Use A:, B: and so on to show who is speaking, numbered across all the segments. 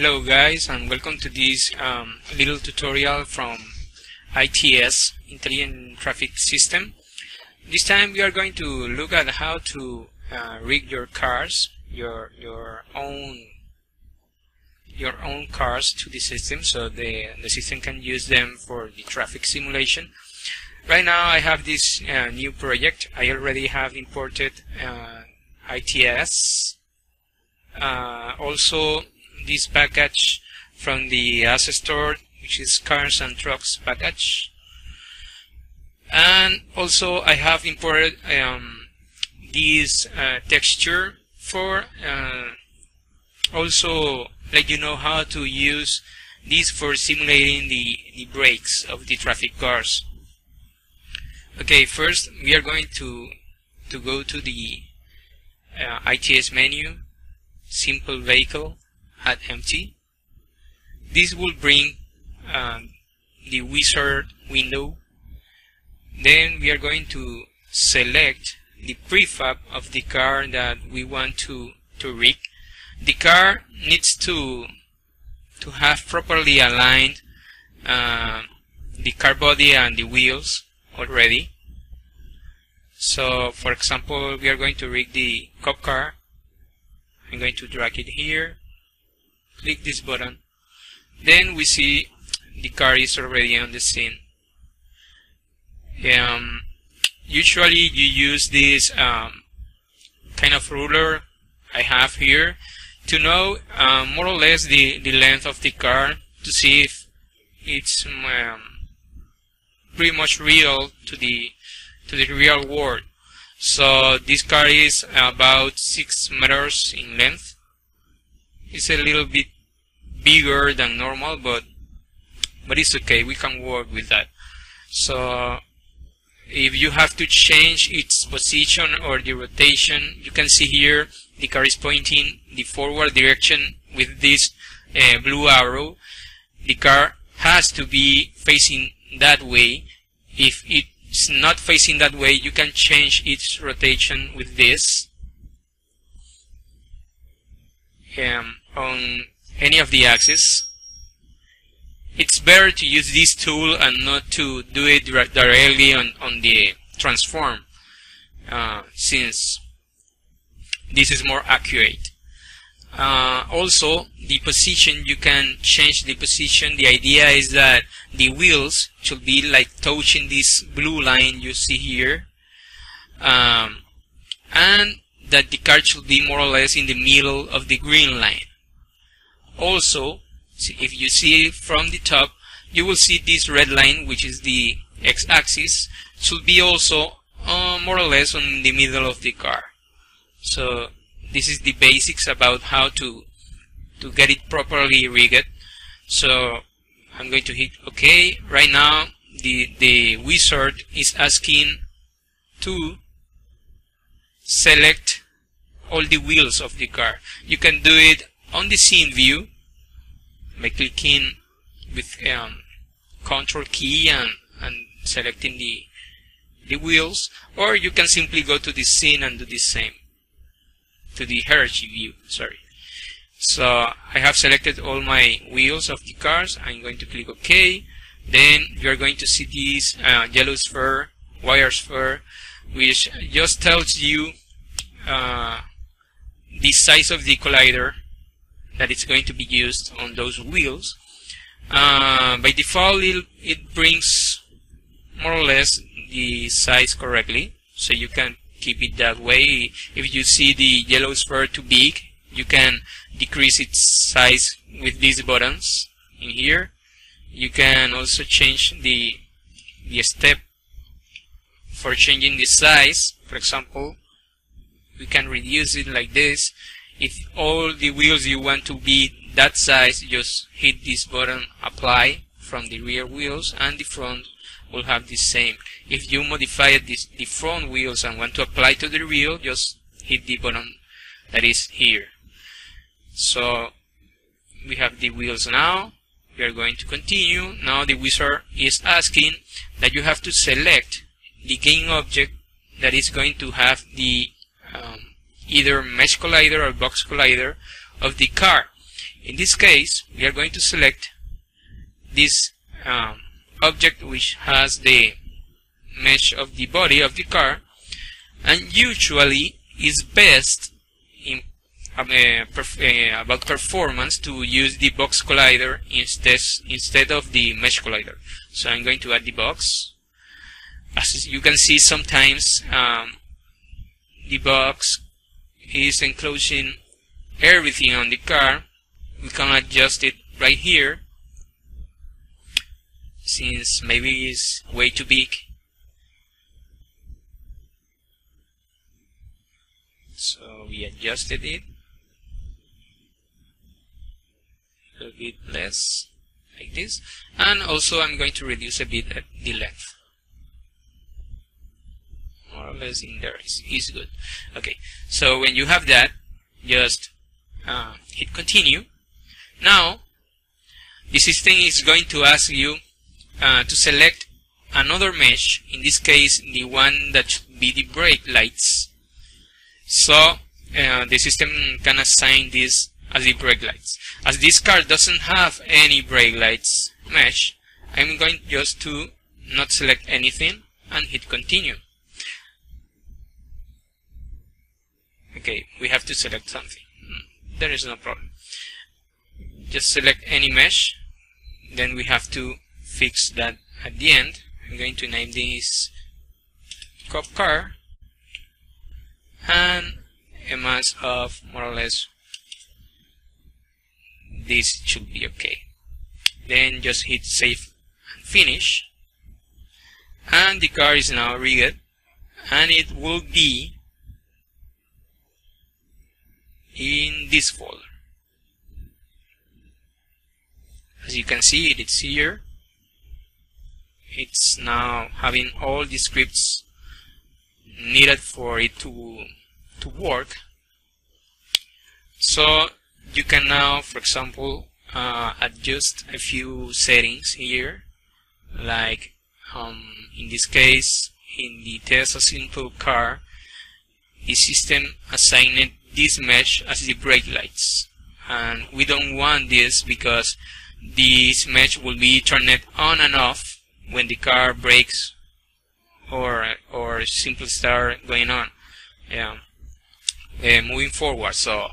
A: Hello guys and welcome to this um, little tutorial from ITS, Intelligent Traffic System. This time we are going to look at how to uh, rig your cars, your your own your own cars to the system so the, the system can use them for the traffic simulation. Right now I have this uh, new project. I already have imported uh, ITS. Uh, also this package from the asset store which is cars and trucks package. And also I have imported um, this uh, texture for uh, also let you know how to use this for simulating the, the brakes of the traffic cars. Okay first we are going to to go to the uh, ITS menu simple vehicle at empty. This will bring um, the wizard window. Then we are going to select the prefab of the car that we want to, to rig. The car needs to to have properly aligned uh, the car body and the wheels already. So for example, we are going to rig the cop car. I'm going to drag it here click this button. Then we see the car is already on the scene. Um, usually you use this um, kind of ruler I have here to know uh, more or less the, the length of the car to see if it's um, pretty much real to the to the real world. So this car is about 6 meters in length it's a little bit bigger than normal but but it's okay. We can work with that. So if you have to change its position or the rotation you can see here the car is pointing the forward direction with this uh, blue arrow. The car has to be facing that way. If it's not facing that way you can change its rotation with this um, on any of the axes. It's better to use this tool and not to do it directly on, on the transform uh, since this is more accurate. Uh, also the position you can change the position. The idea is that the wheels should be like touching this blue line you see here. Um, and that the car should be more or less in the middle of the green line. Also if you see from the top you will see this red line which is the x-axis should be also uh, more or less on the middle of the car so this is the basics about how to to get it properly rigged. So I'm going to hit OK. Right now the the wizard is asking to select all the wheels of the car. You can do it on the scene view by clicking with um, control key and, and selecting the the wheels or you can simply go to the scene and do the same. To the hierarchy view sorry. So I have selected all my wheels of the cars. I'm going to click OK. Then you're going to see this uh, yellow sphere wire sphere which just tells you uh, the size of the collider that it's going to be used on those wheels. Uh, by default, it, it brings more or less the size correctly, so you can keep it that way. If you see the yellow sphere too big, you can decrease its size with these buttons in here. You can also change the the step for changing the size. For example, we can reduce it like this. If all the wheels you want to be that size just hit this button apply from the rear wheels and the front will have the same. If you modify this, the front wheels and want to apply to the rear just hit the button that is here. So we have the wheels now. We are going to continue. Now the wizard is asking that you have to select the game object that is going to have the um, either mesh collider or box collider of the car. In this case, we are going to select this um, object which has the mesh of the body of the car and usually is best in um, uh, perf uh, about performance to use the box collider instead instead of the mesh collider so I'm going to add the box as you can see sometimes um, the box is enclosing everything on the car. We can adjust it right here since maybe it's way too big. So we adjusted it. A bit less like this. And also I'm going to reduce a bit the length more or less in there. Is, is good. Okay. So when you have that just uh, hit continue. Now the system is going to ask you uh, to select another mesh in this case the one that should be the brake lights. So uh, the system can assign this as the brake lights. As this car doesn't have any brake lights mesh I'm going just to not select anything and hit continue okay we have to select something. Hmm, there is no problem. Just select any mesh then we have to fix that at the end. I'm going to name this cop car and a mass of more or less this should be okay. Then just hit save and finish. And the car is now rigged and it will be in this folder as you can see it's here. It's now having all the scripts needed for it to to work. So you can now for example uh, adjust a few settings here. Like um, in this case in the TS simple car the system assigned this mesh as the brake lights. And we don't want this because this mesh will be turned on and off when the car brakes or or simply start going on. Yeah. Uh, moving forward. So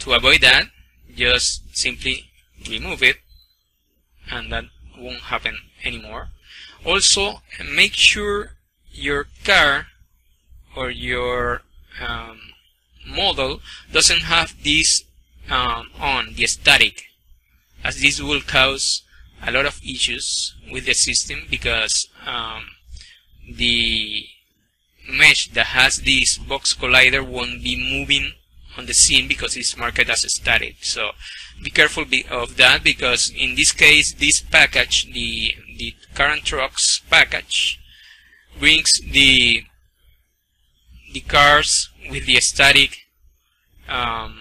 A: to avoid that just simply remove it and that won't happen anymore. Also make sure your car or your um, model doesn't have this um, on the static as this will cause a lot of issues with the system because um, the mesh that has this box collider won't be moving on the scene because it's marked as static. So be careful of that because in this case this package the the current trucks package brings the the cars with the static um,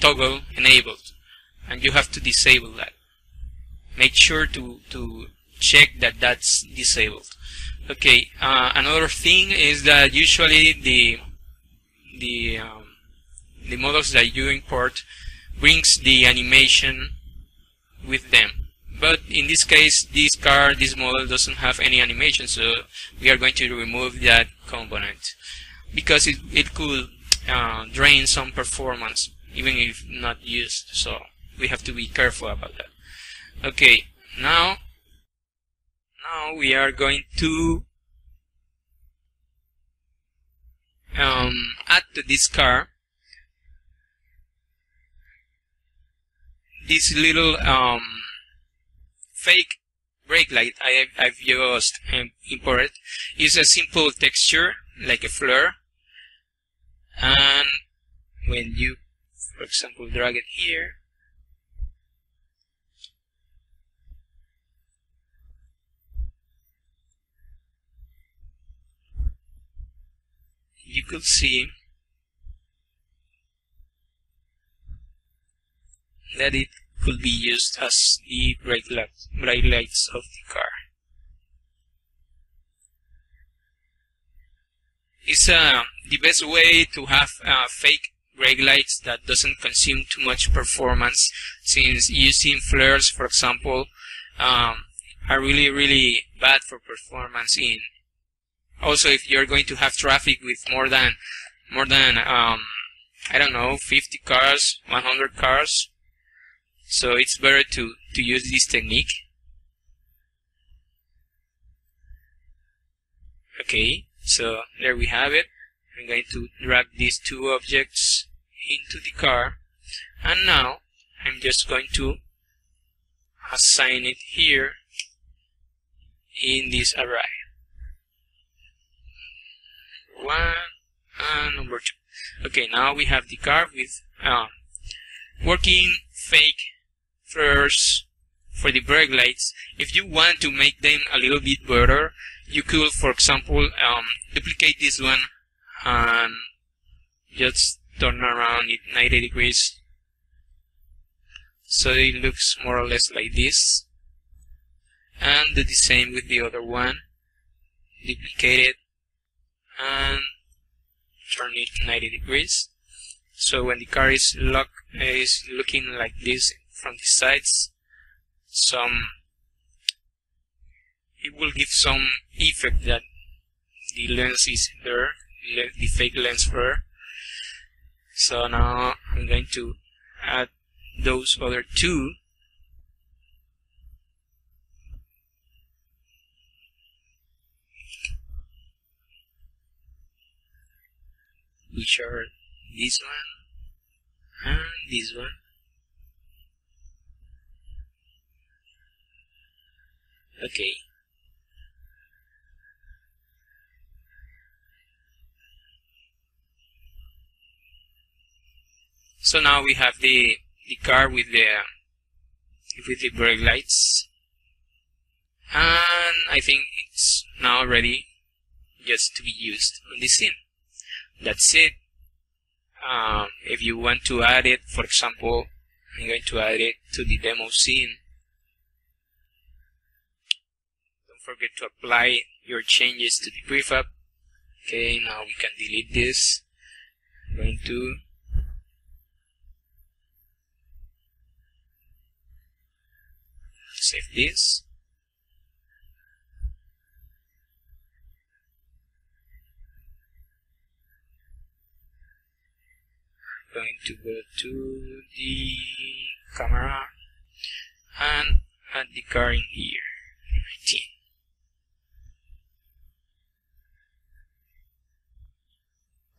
A: toggle enabled. And you have to disable that. Make sure to to check that that's disabled. Okay uh, another thing is that usually the the um, the models that you import brings the animation with them. But in this case this car this model doesn't have any animation so we are going to remove that component. Because it, it could uh, drain some performance even if not used. So we have to be careful about that. Okay now now we are going to um, add to this car this little um, fake brake light I, I've used and imported is a simple texture like a flare and when you for example drag it here you could see that it could be used as the brake, light, brake lights of the car. It's uh, the best way to have uh, fake brake lights that doesn't consume too much performance since using flares for example um, are really really bad for performance in. Also if you're going to have traffic with more than more than um, I don't know 50 cars 100 cars so it's better to to use this technique. Okay so there we have it. I'm going to drag these two objects into the car. And now I'm just going to assign it here in this array. One and number two. Okay now we have the car with um, working fake flares for the brake lights. If you want to make them a little bit better you could for example um, duplicate this one and just turn around it 90 degrees. So it looks more or less like this. And do the same with the other one. Duplicate it and turn it 90 degrees. So when the car is lock is looking like this from the sides some it will give some effect that the lens is there the fake lens flare so now I'm going to add those other two. Which are this one and this one. Okay now we have the the car with the with the brake lights. And I think it's now ready just to be used on the scene. That's it. Um, if you want to add it for example I'm going to add it to the demo scene. Don't forget to apply your changes to the prefab. Okay now we can delete this. I'm going to save this I'm going to go to the camera and add the car in here. 19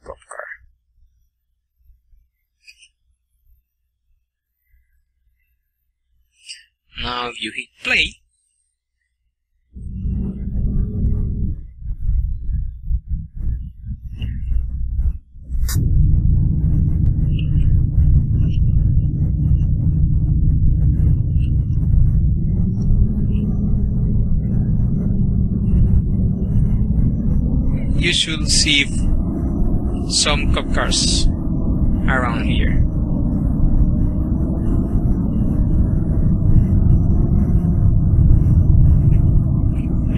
A: prop car now you hit play you should see some cop cars around here.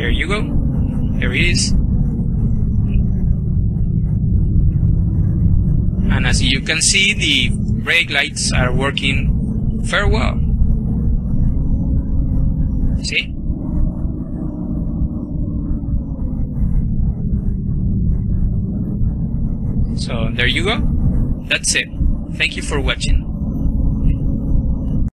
A: There you go. There it is. And as you can see, the brake lights are working very well. See? So there you go. That's it. Thank you for watching.